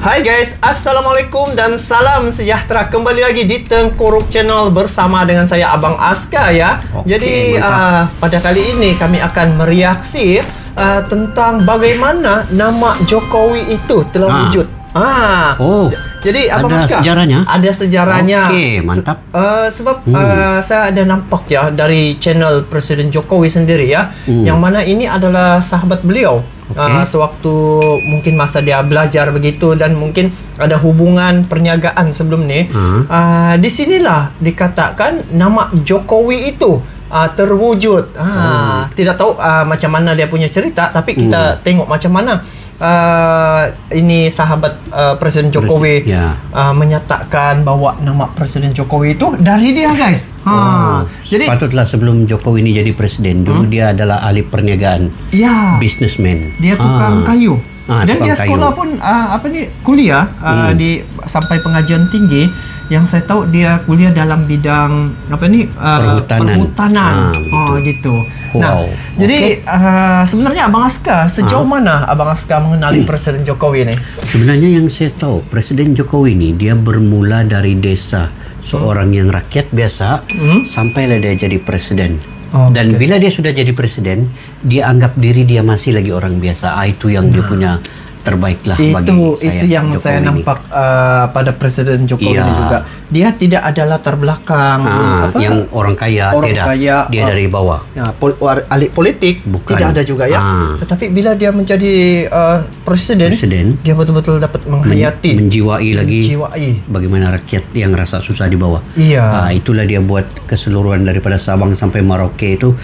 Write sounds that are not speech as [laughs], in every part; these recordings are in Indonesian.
Hai guys, Assalamualaikum dan salam sejahtera Kembali lagi di Tengkuruk Channel bersama dengan saya Abang Aska ya Okey, Jadi uh, pada kali ini kami akan mereaksi uh, Tentang bagaimana nama Jokowi itu telah Ah. wujud Ah, Oh, jadi Abang ada Aska sejarahnya? Ada sejarahnya Okey, mantap. Se- uh, Sebab Hmm. uh, saya ada nampak ya Dari channel Presiden Jokowi sendiri ya Hmm. Yang mana ini adalah sahabat beliau Okey. Ah, sewaktu mungkin masa dia belajar begitu dan mungkin ada hubungan perniagaan sebelum ni Hmm. uh, di sinilah dikatakan nama Jokowi itu uh, terwujud ah tidak tahu uh, macam mana dia punya cerita tapi kita tengok macam mana uh, ini sahabat uh, Presiden Jokowi Ya. uh, menyatakan bahawa nama Presiden Jokowi itu dari dia guys ha Oh, jadi patutlah sebelum Jokowi ini jadi presiden dulu dia adalah ahli perniagaan, ya businessman. Dia tukang Ah. kayu. Ah, Dan dia sekolah kayu. pun uh, apa ni kuliah uh, Hmm. di sampai pengajian tinggi yang saya tahu dia kuliah dalam bidang apa ni uh, Perhutanan. perhutanan. Ah, oh gitu. Nah, Wow. jadi uh, sebenarnya Abang Aska sejauh Ah. mana Abang Aska mengenali Presiden Jokowi ni? Sebenarnya yang saya tahu Presiden Jokowi ini dia bermula dari desa seorang yang rakyat biasa Hmm. sampailah dia jadi presiden. Oh, Dan okey. bila dia sudah jadi presiden, dia anggap diri dia masih lagi orang biasa. Ah, itu yang dia punya terbaik lah bagi itu saya. itu yang Jokowi saya ini. nampak uh, pada Presiden Jokowi ini juga. Dia tidak ada latar belakang Ah, apa? yang orang kaya Orang tidak. kaya, dia ah. dari bawah. ya, pol, ahli politik Bukan. tidak ada juga ya. Ah. Tetapi bila dia menjadi uh, presiden, Presiden dia betul-betul dapat men- menghayati, menjiwai lagi menjiwai. bagaimana rakyat yang rasa susah di bawah. Iya. Ah, itulah dia buat keseluruhan daripada Sabang sampai Merauke itu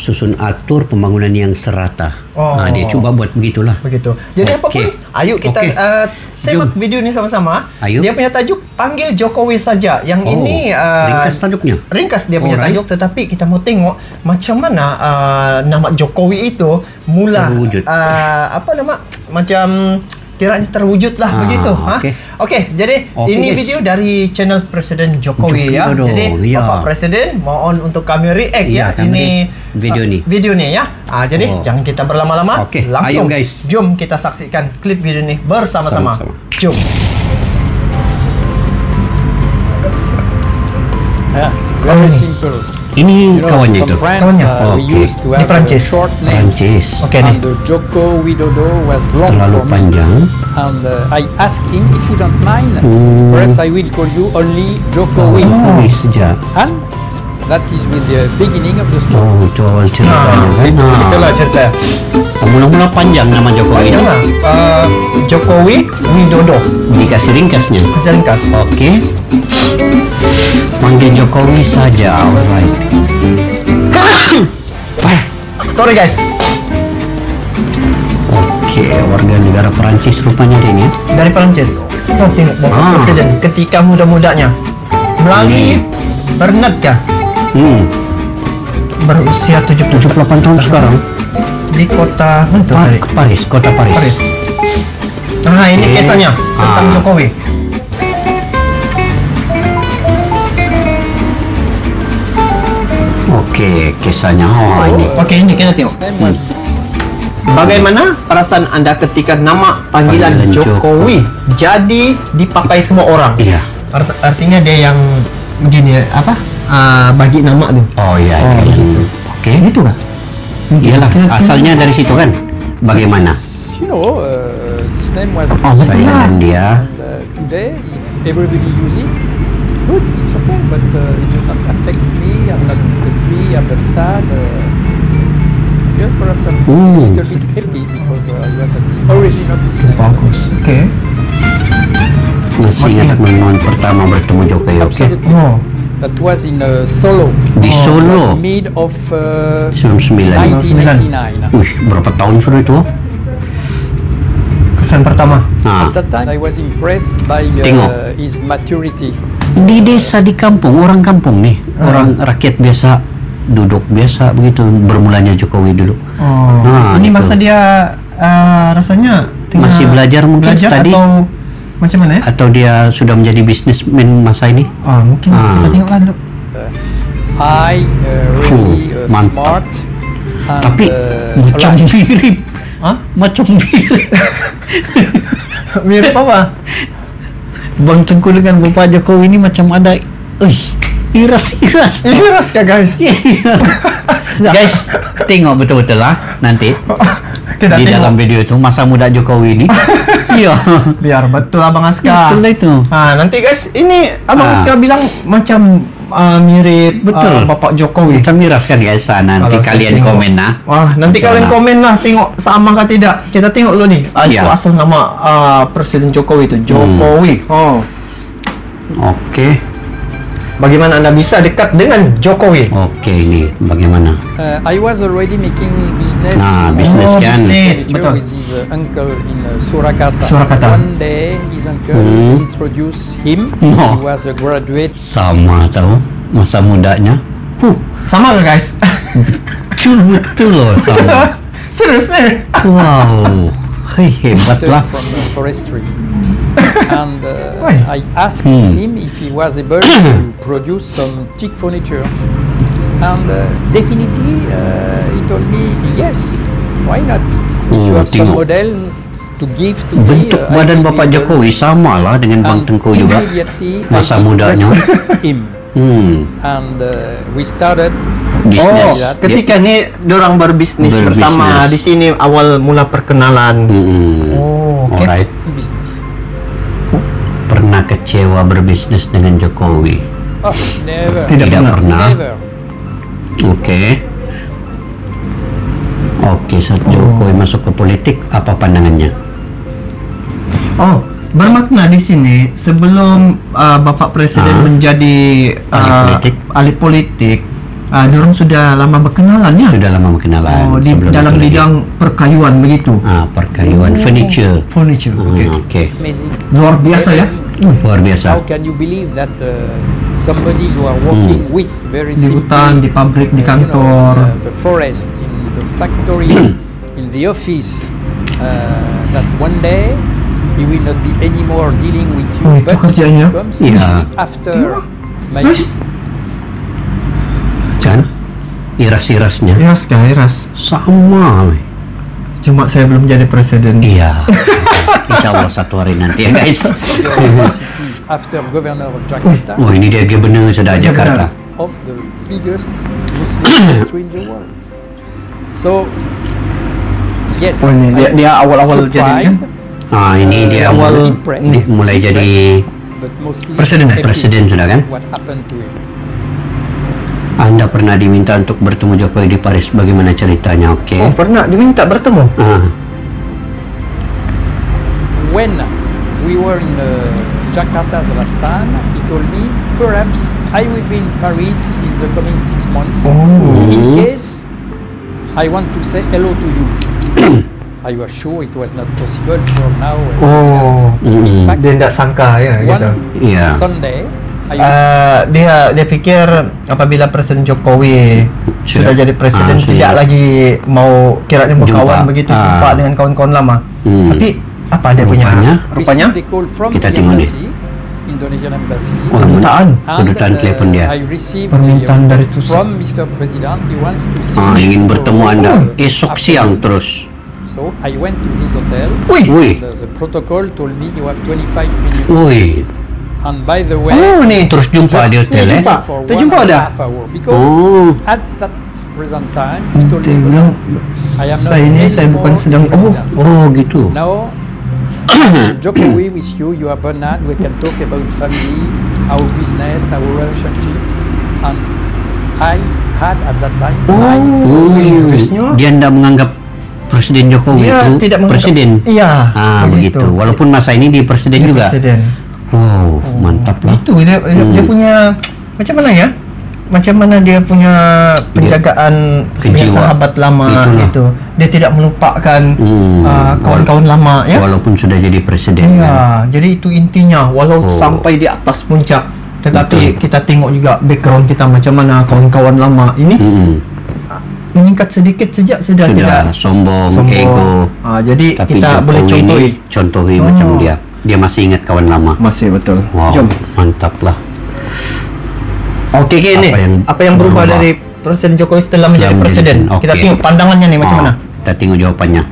susun atur pembangunan yang serata. Oh. Ah, dia cuba buat begitulah. Begitu. Jadi apa pun, ayo kita Okey. uh, semak Jom. video ini sama-sama. Dia punya tajuk panggil Jokowi saja. Yang Oh, ini uh, ringkas tajuknya. ringkas dia punya Alright. tajuk tetapi kita mau tengok macam mana uh, nama Jokowi itu mula Terwujud. uh, apa nama macam kiranya terwujud lah Ah, begitu ha okey. okey jadi Okey, ini guys. video dari channel Presiden Jokowi Jokowi ya Dodo, jadi ya. Bapak Presiden mohon untuk kami react Ya, ya, kami ini video uh, ni. video ni ya ah jadi Oh. jangan kita berlama-lama Okey, langsung ayo, guys. jom kita saksikan klip video ni bersama-sama Sama-sama. jom Yeah, Oh, very ini. simple. Ini You know, kawannya itu. France, Kawannya. uh, we Okay. uh, Prancis. Prancis. okey ni And the Joko Widodo was long Terlalu panjang. And uh, I asked him if you don't mind, Hmm. perhaps I will call you only Joko Win. Jokowi sejak. And that is with the beginning of the story. Oh, itu awal ceritanya nah itu Ah. itulah cerita Mula-mula panjang nama Jokowi itu. Panjang lah. Uh, Jokowi Widodo Dikasih ringkasnya. Kasih ringkas Okey. Panggil Jokowi saja. Alright. Sorry guys Okey, warga negara Perancis rupanya dia ni. ya. Dari Perancis Oh tengok Ah. Presiden Ketika muda-mudanya Melalui Bernard kah Hmm. Berusia 70 78 tahun sekarang. Di kota Mana tu Pa- tadi? ke Paris, kota Paris. Paris Nah ini Okey. kisahnya Tentang Ah. Jokowi Okey, kisahnya. Oh, ini. Okey ini kita tengok name was Bagaimana perasaan anda ketika nama panggilan, Panggilan Jokowi jadi dipakai semua orang? Iya. Art- artinya dia yang begini apa? Uh, bagi nama tu. Oh iya, Oh, iya. begitu. Okey. Gitu kan? Iyalah, asalnya dari situ kan. Bagaimana? you know, uh, this name was Oh, betul dan dia. And uh, today, if everybody use it, good, it's okay, but uh, it does not affect me. I'm not happy, I'm not sad. Uh, just perhaps I'm Hmm. a little bit happy because uh, I was at the origin of this name. Bagus. Okey. Masih Masih ingat momen pertama bertemu Jokowi. Absolutely. Oh. That was in uh, Solo. Di Oh, Solo. mid of uh, 99. 1989. Wih, berapa tahun sudah itu? Kesan pertama. Nah, At that time, I was impressed by Tengok. uh, his maturity. di desa di kampung, orang kampung nih, Ah. orang rakyat biasa duduk biasa begitu bermulanya Jokowi dulu. Oh. Nah, ini gitu. masa dia uh, rasanya Masih belajar mungkin, belajar study? atau macam mana ya? Atau dia sudah menjadi bisnismen masa ini? Oh, mungkin Ah. kita tengoklah dulu. I uh, really uh, mantap. smart. and, Tapi uh, macam alive. mirip [laughs] Hah? Macam mirip. [laughs] Mirip apa? Bang Tengku dengan Bapak Jokowi ini macam ada Uih, iras-iras. [laughs] Iras kah guys? Ya. Guys, tengok betul-betul lah nanti Kita di tengok. dalam video itu masa muda Jokowi ini. Iya. Biar betul Abang Aska. Betul lah itu. Ah, nanti guys, ini Abang Ah. Aska bilang macam ah, mirip Betul. ah, Bapak Jokowi. Macam miras kan guys. Ah, Kalau nanti saya kalian tengok. komen nah. Wah, nanti Betul kalian lah. komen lah tengok sama kah tidak. Kita tengok dulu nih. Ah, Iya. Itu asal nama ah, Presiden Jokowi itu, Jokowi. Oh. Oke. Bagaimana Anda bisa dekat dengan Jokowi? Oke ini bagaimana? Uh, I was already making business. Nah, business Oh, kan. bisnis. furniture betul. with his uh, uncle in uh, Surakarta. Surakarta. One day, his uncle Hmm. introduced him. Oh. He was a graduate. Sama tahu masa mudanya. Huh, Sama nggak guys? betul betul loh sama. Serius nih? Wow. Hei, hebat master lah. from forestry. [laughs] and uh? I asked Hmm. him if he was able to [coughs] produce some teak furniture. And uh, definitely, uh, he told me yes. Why not? If you Oh, have some tengok. models to give to me, Bentuk uh, I badan Bapak Jokowi sama lah dengan Bang Tengku juga. Masa mudanya. [laughs] him. Hmm. And uh, we started. Oh, Bisnis. ketika ini dorang berbisnis, Berbisnis. bersama di sini awal mula perkenalan. Hmm. Oh, oke. Alright. Kecewa berbisnis dengan Jokowi? Oh, never. Tidak pernah. pernah. Oke. Oke, saat Jokowi masuk ke politik, apa pandangannya? Oh, bermakna di sini sebelum uh, Bapak Presiden Ah. menjadi Ahli uh, politik. ahli politik, uh, dorong sudah lama berkenalan ya. Sudah lama berkenalan. Oh, di dalam bidang perkayuan begitu. ah, perkayuan, furniture. Furniture. Hmm, Oke. Oke. Amazing. Luar biasa ya. Luar biasa. How can you believe that uh, somebody you are working with very Di hutan, di pabrik, di uh, you know, kantor. in, uh, the forest, in the factory, in the office, uh, that one day he will not be anymore dealing with you, Oh, itu but kerjanya. comes Iya. after my Guys, Kan? Iras-irasnya iras kah, iras. sama. weh. Cuma saya belum jadi presiden. Iya. Insya Allah satu hari nanti ya guys. [laughs] after governor of Jakarta, Oh ini dia gubernur sudah Jakarta. of the biggest Muslim country in the world. So, yes, Oh, ini dia- dia awal-awal jadi kan? Ah ini dia awal mulai, jadi Presiden happy presiden sudah kan? What happened to him? Anda pernah diminta untuk bertemu Jokowi di Paris. Bagaimana ceritanya? Oke. Oh, pernah diminta bertemu. Ah, When we were in uh, Jakarta the last time, he told me perhaps I will be in Paris in the coming six months. Oh. In case I want to say hello to you. [clears throat] I was sure it was not possible for now. uh, Oh. In Mm. fact, Dia tidak sangka ya gitu. Iya. Sunday, Eh, dia dia pikir apabila Presiden Jokowi sudah, Sudah. jadi presiden Ah, tidak lagi mau kiranya berkawan Jumpa. begitu Ah. jumpa dengan kawan-kawan lama. Hmm. Tapi apa dia punya Rupanya. rupanya Kita tengok embassy, Indonesian embassy. Oh, kedutaan. And, Kedutaan telepon dia. Permintaan dari request Tusuk. from Mr. President. He wants to see Ah, ingin bertemu Anda afternoon. esok siang terus. So I went to his hotel. Wih. Wih. The, the protocol told me you have 25 minutes. Wih. And by the way, Oh nih. Terus jumpa di hotel nih, jumpa. for Kita one jumpa and a dah? half hour because Oh. at that present time Dia bilang I am not saya ini saya bukan sedang oh president." Oh gitu. Now, [coughs] Jokowi with you, you are Bernard. We can talk about family, our business, our relationship. And I had at that time Oh, Hmm. Inggrisnya. Dia tidak menganggap Presiden Jokowi dia itu tidak presiden. Iya. Ah begitu. Walaupun masa ini di presiden Dia juga. Presiden. Wow, mantap lah. Itu dia, dia, dia Hmm. punya macam mana ya? Macam mana dia punya penjagaan kejiwa. sahabat lama Itulah. itu. Dia tidak melupakan Hmm. uh, kawan-kawan lama ya. Walaupun sudah jadi presiden. kan? Iya, jadi itu intinya walau Oh. sampai di atas puncak tetapi Betul. kita tengok juga background kita macam mana kawan-kawan lama ini Mm-mm. meningkat sedikit sejak sudah, Sudah tidak sombong, sombong. ego. Ah, jadi Tapi kita boleh ini contohi. contohi Oh. macam dia. Dia masih ingat kawan lama. Masih betul. Wow, Jom. mantap lah. Oke, oke nih. Apa yang Apa yang berubah berubah? dari Presiden Jokowi setelah menjadi presiden? jadi- Kita tengok pandangannya nih macam Oh, mana. Kita tengok jawabannya.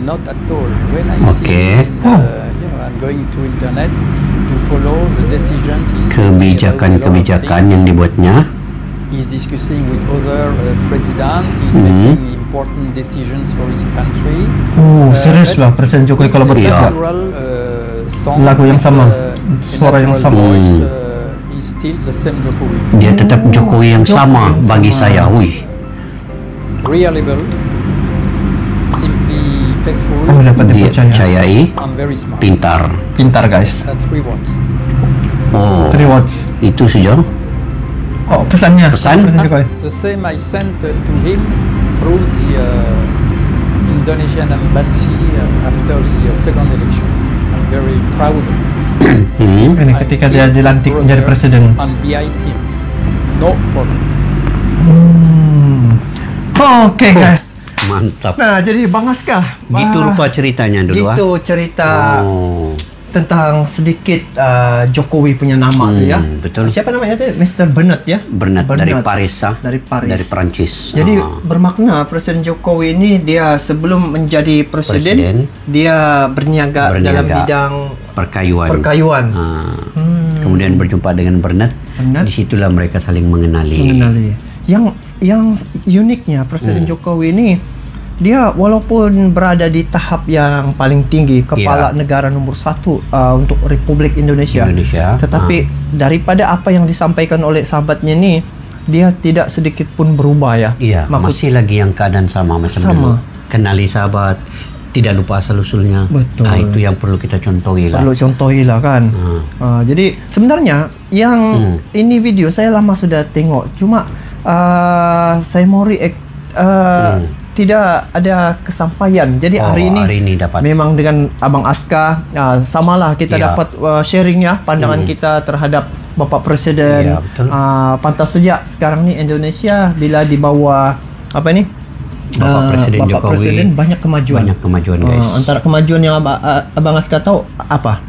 Not at all. When I Okay. see, uh, you know, I'm going to internet to follow the decision kebijakan-kebijakan yang dibuatnya He's discussing with other uh, president. He's Mhm. making important decisions for his country. Oh, Uh, serius lah Presiden Jokowi kalau bertindak. Song, Lagu yang sama, suara yang sama. voice, Hmm. uh, is still the same Jokowi. dia tetap Jokowi yang Jokowi sama yang bagi sama. saya wih Reliable, simply faithful, Oh, dapat dia dipercaya. percayai and very smart. pintar Pintar guys. Uh, three words. oh Three words. itu sejauh Oh, pesannya. Pesan? Presiden Jokowi. The same I sent uh, to him through the uh, Indonesian embassy uh, after the uh, second election. Very proud. hmm. Ini I'm ketika dia dilantik menjadi presiden. No problem. Hmm. Oke guys. mantap Nah, jadi Bang Aska. gitu rupa ceritanya dulu ah Gitu cerita oh tentang sedikit uh, Jokowi punya nama tuh ya. Hmm, betul. Siapa namanya tadi? Mr. Bernard ya? Bernard, dari Paris ah Dari Paris. dari Perancis Jadi Ah. bermakna Presiden Jokowi ini dia sebelum menjadi presiden, Presiden. dia berniaga, Berniaga. dalam bidang perkayuan perkayuan. Ah. Hmm. kemudian berjumpa dengan Bernard Bernard. di situlah mereka saling mengenali mengenali. Yang yang uniknya Presiden Hmm. Jokowi ini dia walaupun berada di tahap yang paling tinggi kepala Ya. negara nomor satu uh, untuk Republik Indonesia, Indonesia tetapi daripada apa yang disampaikan oleh sahabatnya ini dia tidak sedikit pun berubah ya. Iya, Maksud- masih lagi yang keadaan sama macam Sama. dulu. Kenali sahabat, tidak lupa asal usulnya. Betul. Ah, itu yang perlu kita contohi lah. perlu contohilah kan. Ah. Uh, jadi sebenarnya yang Hmm. ini video saya lama sudah tengok, cuma uh, saya mau react uh, Hmm. Tidak ada kesampaian. Jadi Oh, hari ini hari ini dapat. memang dengan Abang Aska uh, samalah kita Ya. dapat uh, sharing ya pandangan Hmm. kita terhadap Bapak Presiden. Ya, betul. Uh, pantas sejak sekarang ni Indonesia bila di bawah apa ni? Bapak Uh, Presiden Bapak Jokowi Presiden banyak kemajuan. Banyak kemajuan, Uh, guys. antara kemajuan yang Abang, uh, Abang Aska tahu apa?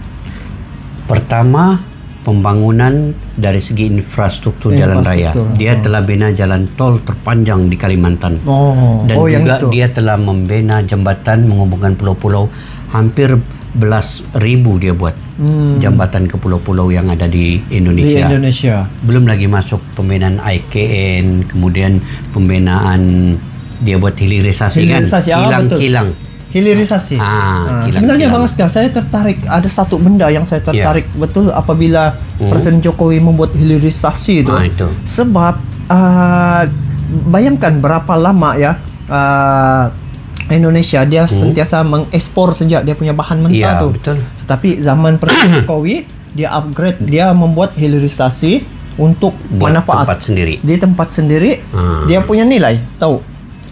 Pertama, pembangunan dari segi infrastruktur jalan raya. Dia ah. telah bina jalan tol terpanjang di Kalimantan. Oh, Dan oh juga dia telah membina jembatan menghubungkan pulau-pulau hampir belas ribu dia buat Hmm. jambatan ke pulau-pulau yang ada di di Indonesia. Indonesia. belum lagi masuk pembinaan IKN kemudian pembinaan dia buat hilirisasi, Hilirisasi, ah, kan kilang-kilang Hilirisasi. Ah, Ah, sebenarnya. Bang Askar, saya tertarik ada satu benda yang saya tertarik betul apabila Hmm. Presiden Jokowi membuat hilirisasi itu. Ah, itu. Sebab ah, bayangkan berapa lama ya ah, Indonesia dia sentiasa mengekspor sejak dia punya bahan mentah Hmm. Iya, tuh. betul. Tetapi zaman Presiden [coughs] Jokowi dia upgrade, dia membuat hilirisasi untuk buat manfaat tempat sendiri di tempat sendiri. Ah. Dia punya nilai, tahu?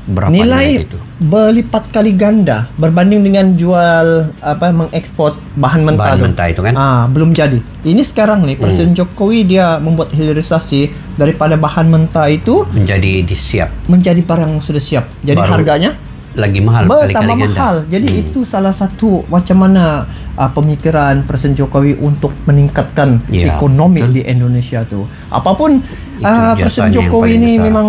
Berapa nilai itu berlipat kali ganda berbanding dengan jual apa mengekspor bahan mentah Bahan mentah itu kan? Ah, belum jadi. Ini sekarang nih Presiden Jokowi dia membuat hilirisasi daripada bahan mentah itu menjadi disiap menjadi barang yang sudah siap. Jadi Baru harganya lagi mahal bertambah mahal. Jadi Hmm. itu salah satu macam mana uh, pemikiran Presiden Jokowi untuk meningkatkan Ya, ekonomi betul. di Indonesia tuh. Apa pun Itu uh, Presiden Jokowi ini besar. memang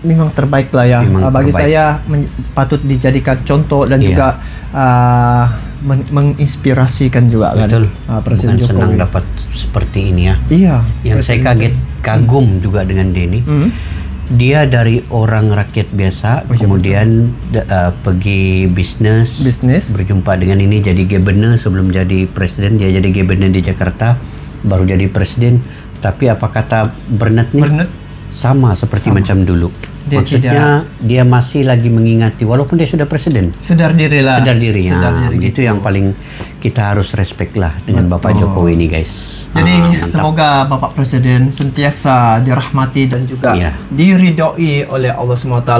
memang terbaik lah ya. Memang Uh, bagi terbaik. saya men- patut dijadikan contoh dan Iya. juga uh, men- menginspirasikan juga kan betul uh, Presiden bukan senang Jokowi. dapat seperti ini ya Iya. yang saya Presiden kaget kagum juga dengan Denny Hmm. dia dari orang rakyat biasa Oh, iya, kemudian uh, pergi bisnis Bisnis. berjumpa dengan ini jadi gubernur sebelum jadi presiden dia jadi gubernur di Jakarta baru jadi presiden tapi apa kata Bernard nih Bernard sama seperti Sama. macam dulu Dia maksudnya dia masih lagi mengingati walaupun dia sudah presiden sedar diri lah. sadar diri Sedar ya diri itu yang paling kita harus respect lah dengan Bapak Betul. Jokowi ini guys Jadi Ah, mantap. semoga Bapak Presiden sentiasa dirahmati dan juga Iya. diridhoi oleh Allah SWT.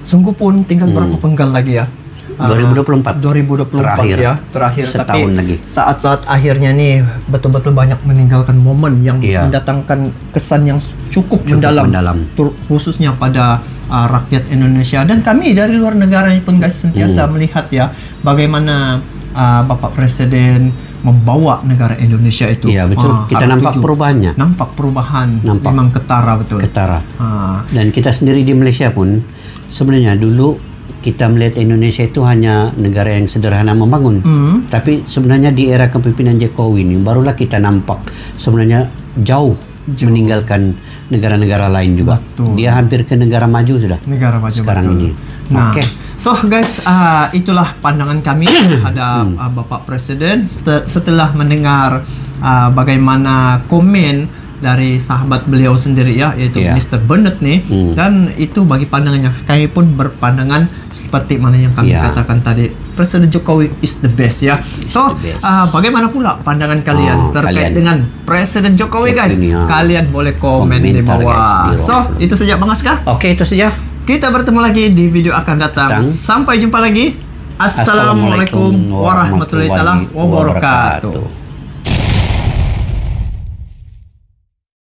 Sungguh pun tinggal Hmm. berapa penggal lagi ya? Ah, 2024. 2024 Terakhir. ya, terakhir. Setahun Tapi lagi. saat-saat akhirnya nih betul-betul banyak meninggalkan momen yang Iya. mendatangkan kesan yang cukup, Cukup mendalam, mendalam. khususnya pada ah, rakyat Indonesia dan kami dari luar negara ini pun guys sentiasa Hmm. melihat ya bagaimana ah, Bapak Presiden membawa negara Indonesia itu. Iya betul. Ah, kita nampak tuju. perubahannya. Nampak perubahan. Nampak. Memang ketara betul. Ketara. Ah, Dan kita sendiri di Malaysia pun sebenarnya dulu kita melihat Indonesia itu hanya negara yang sederhana membangun. Hmm. Tapi sebenarnya di era kepemimpinan Jokowi ini barulah kita nampak sebenarnya jauh, Jauh. meninggalkan negara-negara lain juga. Betul. Dia hampir ke negara maju sudah. negara maju Sekarang betul. ini. Nah, Oke. so guys, ah, itulah pandangan kami [coughs] terhadap Hmm. ah, Bapak Presiden Set- setelah mendengar ah, bagaimana komen dari sahabat beliau sendiri ya, yaitu Iya. Mr. Bennett nih, Hmm. dan itu bagi pandangannya kami pun berpandangan seperti mana yang kami Iya. katakan tadi, Presiden Jokowi is the best ya. So, best. ah, bagaimana pula pandangan kalian Oh, terkait kalian. dengan Presiden Jokowi guys? Kalian boleh komen di Komentar, bawah. guys, di bawah. So, itu saja Bang Aska. Oke, itu saja. Kita bertemu lagi di video akan datang. Datang. Sampai jumpa lagi. Assalamualaikum warahmatullahi wabarakatuh.